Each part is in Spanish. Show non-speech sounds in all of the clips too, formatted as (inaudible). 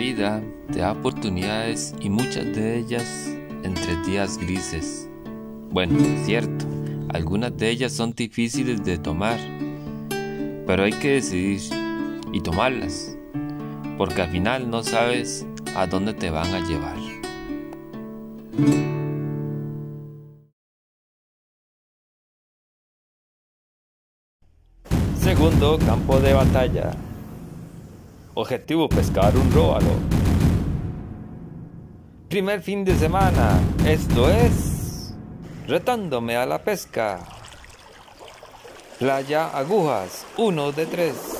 vida te da oportunidades y muchas de ellas entre días grises. Bueno, cierto, algunas de ellas son difíciles de tomar, pero hay que decidir y tomarlas, porque al final no sabes a dónde te van a llevar. Segundo campo de batalla. Objetivo pescar un róbalo. Primer fin de semana. Esto es retándome a la pesca. Playa Agujas, 1 de 3.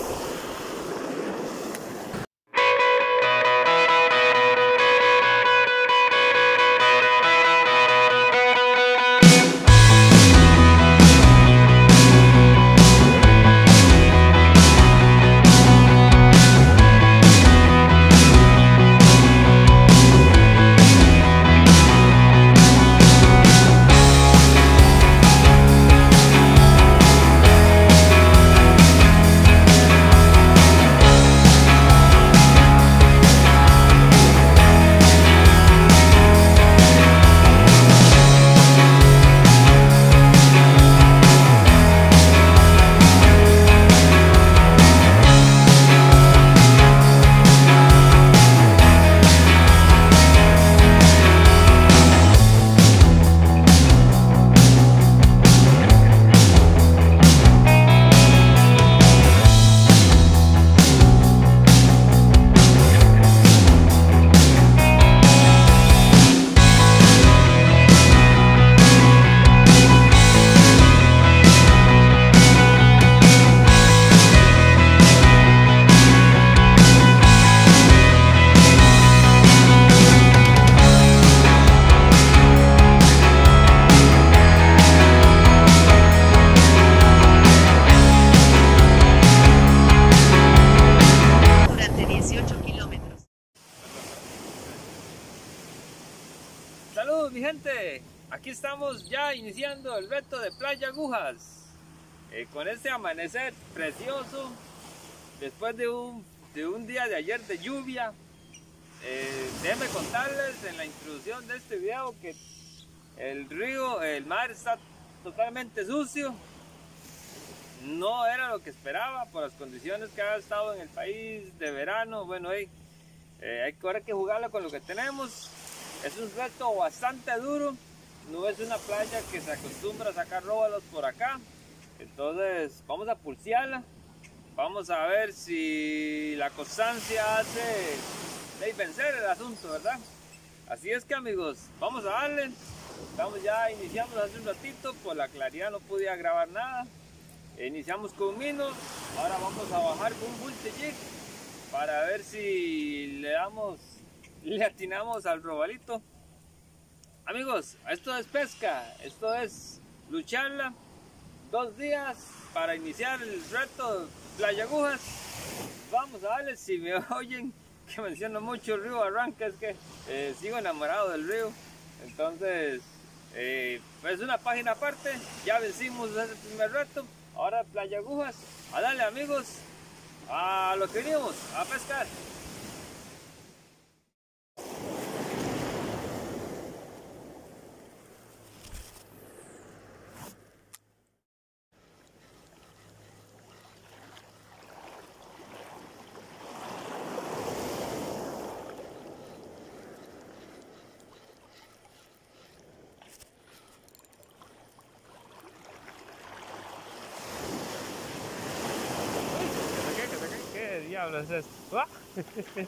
Eh, con este amanecer precioso después de un, de un día de ayer de lluvia eh, déjenme contarles en la introducción de este video que el río, el mar está totalmente sucio. No era lo que esperaba por las condiciones que ha estado en el país de verano. Bueno hey, eh, hay que, ahora que jugarlo con lo que tenemos. Es un reto bastante duro, no es una playa que se acostumbra a sacar róbalos por acá, entonces vamos a pulsearla, vamos a ver si la constancia hace vencer el asunto, ¿verdad? Así es que amigos, vamos a darle, estamos ya iniciamos hace un ratito, por la claridad no podía grabar nada, iniciamos con un mino, ahora vamos a bajar con un multi para ver si le damos (laughs) le atinamos al robalito. Amigos, esto es pesca, esto es lucharla. Dos días para iniciar el reto Playa Agujas. Vamos a darle, si me (laughs) oyen que menciono mucho el río Arranca, es que eh, sigo enamorado del río. Entonces, eh, es una página aparte, ya vencimos ese primer reto. Ahora Playa Agujas, a darle amigos, a lo que venimos, a pescar. Diablos es esto? ¿Ah? (laughs)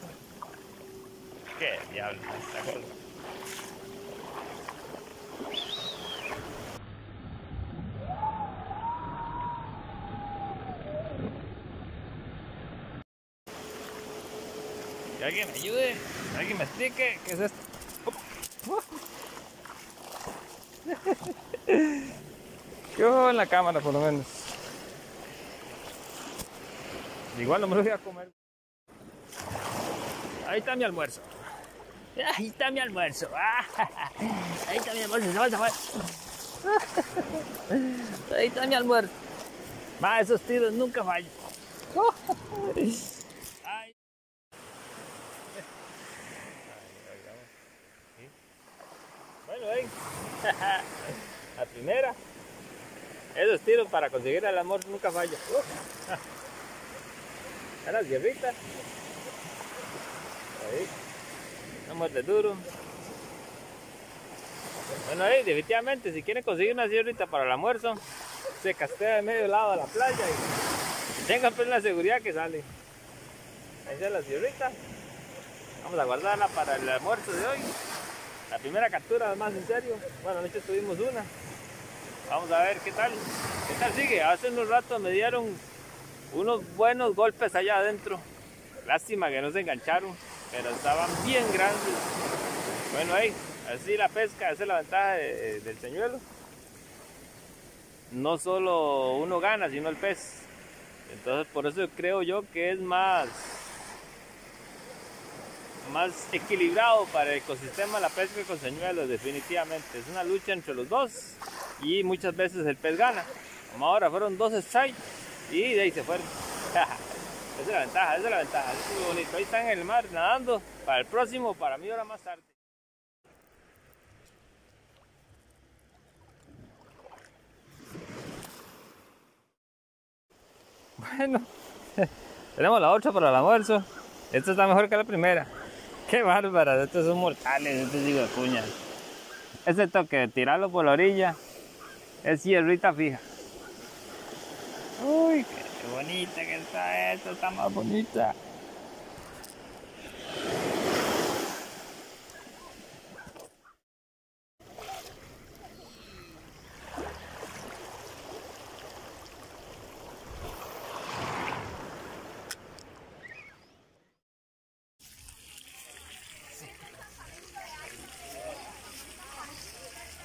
¿Qué diablos es esta cosa? Que alguien me ayude, que alguien me explique qué es esto. Yo en la cámara por lo menos. Igual no me lo voy a comer. Ahí está mi almuerzo. Ahí está mi almuerzo. (laughs) Ahí está mi almuerzo. (laughs) Ahí está mi almuerzo. Va, esos tiros nunca fallan. (laughs) Bueno, ven. La primera. Esos tiros para conseguir el amor nunca fallan. A las guerritas. Ahí. Vamos de duro. Bueno, ahí definitivamente si quieren conseguir una sierrita para el almuerzo, se castea de medio lado de la playa y tengan pues la seguridad que sale. Ahí está la sierrita. Vamos a guardarla para el almuerzo de hoy. La primera captura más en serio. Bueno, anoche tuvimos una. Vamos a ver qué tal. ¿Qué tal sigue? Hace unos ratos me dieron unos buenos golpes allá adentro. Lástima que no se engancharon, pero estaban bien grandes. Bueno, ahí, así la pesca, esa es la ventaja del señuelo. No solo uno gana, sino el pez. Entonces, por eso creo yo que es más más equilibrado para el ecosistema la pesca con señuelos, definitivamente. Es una lucha entre los dos y muchas veces el pez gana. Como ahora fueron dos strikes y de ahí se fueron. (laughs) esa es la ventaja, esa es la ventaja. Es bonito. Ahí están en el mar nadando. Para el próximo, para mí, ahora más tarde. (laughs) Bueno, (laughs) tenemos la otra para el almuerzo. Esta está mejor que la primera. Qué bárbara, estos son mortales, estos digo de puñas. Ese toque tirarlo por la orilla es hierrita fija. Uy, qué bonita que está esto, está más bonita.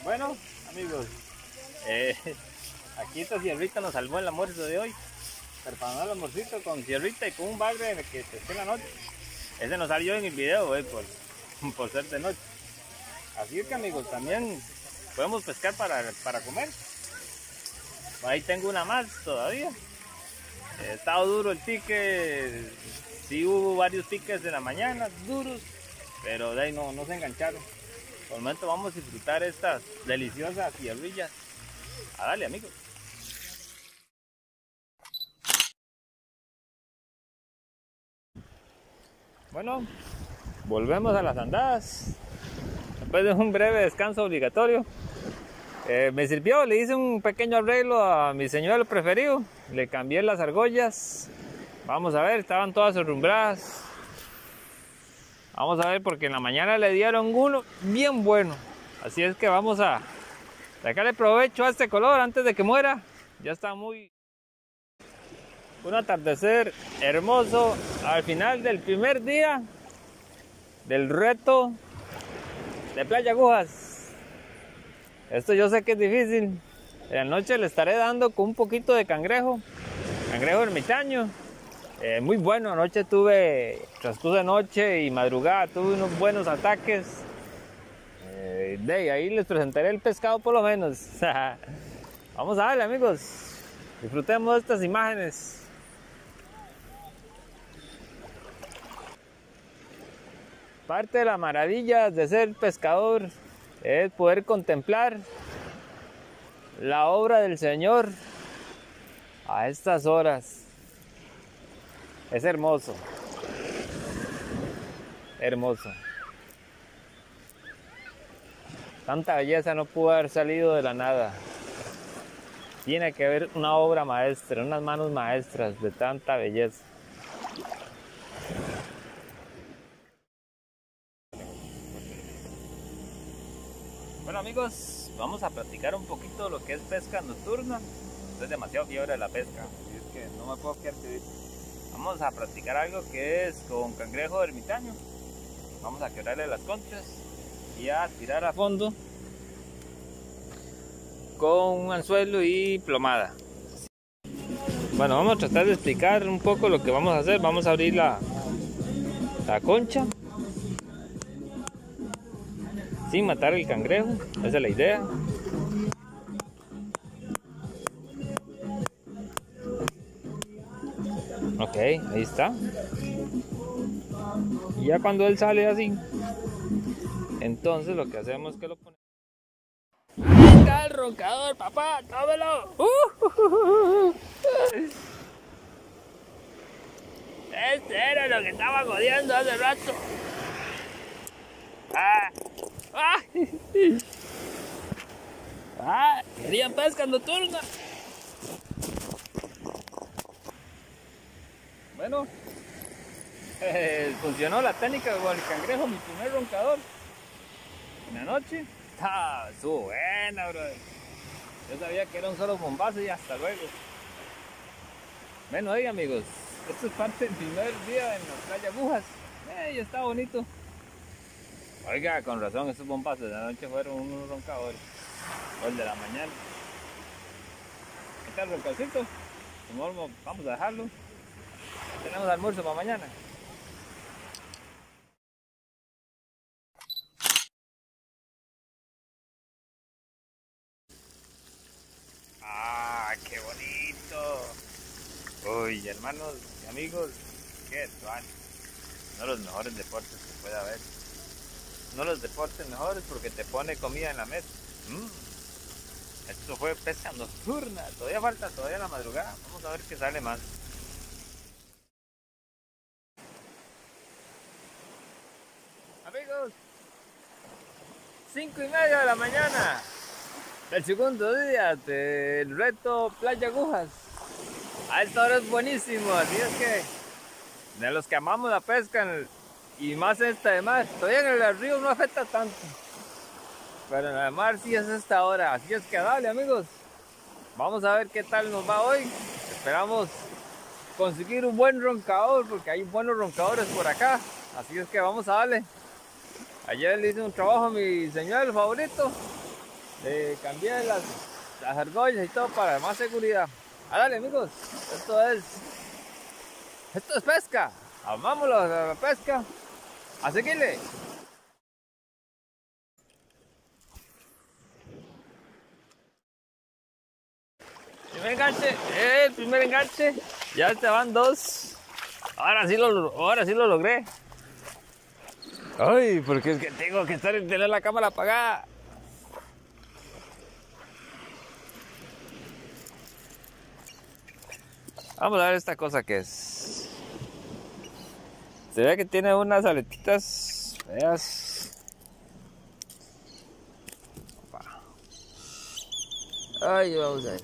Bueno, amigos, eh, aquí esta sierrita nos salvó el almuerzo de hoy. Preparando el almuercito con sierrita y con un bagre que esté la noche. Ese nos salió en el video, eh, por, (laughs) por ser de noche. Así que amigos, también podemos pescar para, para comer. Ahí tengo una más todavía. He estado duro el pique. Sí hubo varios piques en la mañana, duros, pero de ahí no, no se engancharon. Por el momento vamos a disfrutar estas deliciosas fierrillas. A darle amigos. Bueno, volvemos a las andadas. Después de un breve descanso obligatorio. Eh, me sirvió, le hice un pequeño arreglo a mi señuelo preferido. Le cambié las argollas. Vamos a ver, estaban todas arrumbradas. Vamos a ver porque en la mañana le dieron uno bien bueno. Así es que vamos a sacarle provecho a este color antes de que muera. Ya está muy... Un atardecer hermoso al final del primer día del reto de Playa Agujas. Esto yo sé que es difícil. En la noche le estaré dando con un poquito de cangrejo, cangrejo ermitaño. Eh, muy bueno, anoche tuve, transcurso de noche y madrugada, tuve unos buenos ataques. Eh, de ahí les presentaré el pescado por lo menos. (laughs) Vamos a darle amigos, disfrutemos de estas imágenes. Parte de la maravilla de ser pescador es poder contemplar la obra del Señor a estas horas. Es hermoso. Hermoso. Tanta belleza no pudo haber salido de la nada. Tiene que haber una obra maestra, unas manos maestras de tanta belleza. Amigos, vamos a practicar un poquito lo que es pesca nocturna. Es demasiado fiebre la pesca, y es que no me puedo quedar Vamos a practicar algo que es con cangrejo ermitaño. Vamos a quebrarle las conchas y a tirar a fondo con anzuelo y plomada. Bueno, vamos a tratar de explicar un poco lo que vamos a hacer. Vamos a abrir la, la concha sin matar el cangrejo. Esa es la idea. Ok, ahí está. Y ya cuando él sale así, entonces lo que hacemos es que lo ponemos. acá el roncador, papá, tómelo. Uh, este era lo que estaba jodiendo hace rato. Ah, ah, ah querían pesca nocturna. Bueno, eh, funcionó la técnica con el cangrejo, mi primer roncador. En la noche, ah, estuvo buena, bro. Yo sabía que era un solo bombazo y hasta luego. Bueno, oigan amigos, esto es parte del primer día en la playa Agujas. Eh, está bonito. Oiga, con razón, esos bombazos de la noche fueron unos roncadores. O el de la mañana. está el roncadorcito. Vamos a dejarlo. Tenemos almuerzo para mañana. ¡Ah, qué bonito! Uy, hermanos y amigos, qué tuan. No los mejores deportes que pueda haber. No los deportes mejores porque te pone comida en la mesa. Mm. Esto fue pesca nocturna. Todavía falta, todavía la madrugada. Vamos a ver qué sale más. Amigos, 5 y media de la mañana del segundo día del reto Playa Agujas. A esta hora es buenísimo, así es que de los que amamos la pesca y más esta de mar, todavía en el río no afecta tanto, pero en el mar sí es esta hora, así es que dale amigos, vamos a ver qué tal nos va hoy, esperamos conseguir un buen roncador porque hay buenos roncadores por acá, así es que vamos a darle. Ayer le hice un trabajo a mi señor favorito, le cambié las, las argollas y todo para más seguridad. Dale amigos, esto es, esto es pesca, amámoslo la pesca, a seguirle. Primer enganche, el primer enganche, ya te van dos. Ahora sí lo, ahora sí lo logré. Ay, porque es que tengo que estar en tener la cámara apagada. Vamos a ver esta cosa que es. Se ve que tiene unas aletitas feas. Ay, vamos a ver.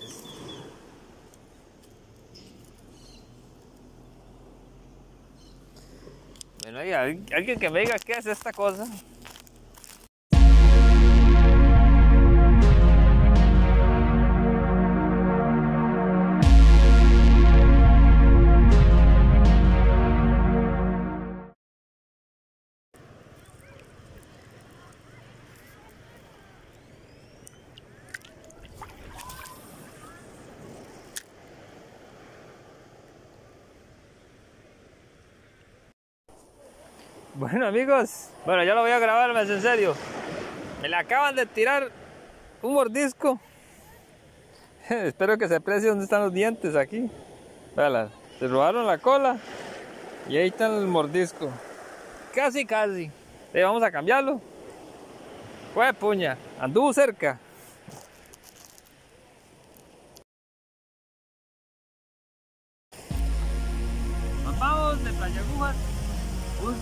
Bueno, hay alguien que me diga qué es esta cosa. Amigos, bueno ya lo voy a grabar en serio. Me le acaban de tirar un mordisco. (laughs) Espero que se aprecie dónde están los dientes aquí. Véala, se robaron la cola y ahí está el mordisco. Casi, casi. Eh, vamos a cambiarlo. Fue puña, anduvo cerca.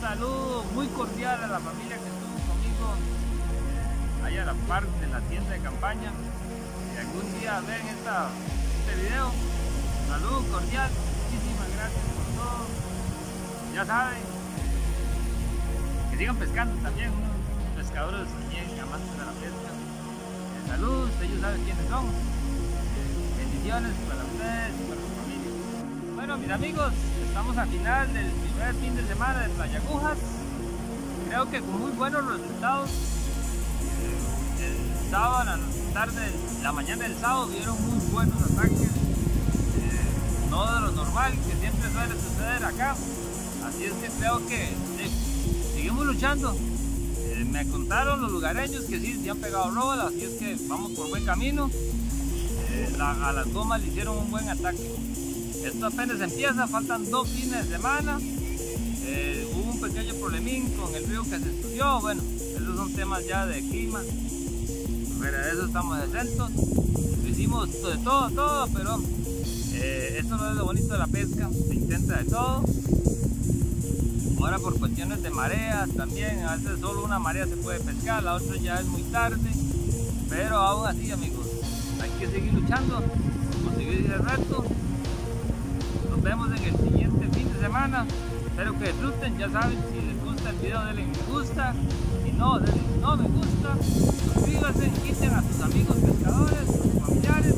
Saludo muy cordial a la familia que estuvo conmigo ahí a la parte de la tienda de campaña. Si algún día ven esta, este video, saludo cordial, muchísimas gracias por todo. Ya saben, que sigan pescando también, unos pescadores bien amantes de la pesca. Eh, saludos, ellos saben quiénes son. Eh, bendiciones para ustedes para. Bueno, mis amigos, estamos a final del primer fin de semana de Playa Agujas. Creo que con muy buenos resultados. Eh, el sábado, la tarde, la mañana del sábado vieron muy buenos ataques. Eh, no de lo normal que siempre suele suceder acá. Así es que creo que eh, seguimos luchando. me contaron los lugareños que sí se han pegado robos, así es que vamos por buen camino. a las gomas le hicieron un buen ataque. Esto apenas empieza, faltan dos fines de semana. Eh, hubo un pequeño problemín con el río que se estudió. Bueno, esos son temas ya de clima. fuera de eso estamos exentos. Lo hicimos de todo, todo, pero eh, eso no es lo bonito de la pesca, se intenta de todo. Ahora por cuestiones de mareas también, a veces solo una marea se puede pescar, la otra ya es muy tarde. Pero aún así amigos, hay que seguir luchando, conseguir el reto. Vemos en el siguiente fin de semana. Espero que disfruten, ya saben, si les gusta el video denle me gusta, si no, denle no me gusta, suscríbanse, inviten a sus amigos pescadores, sus familiares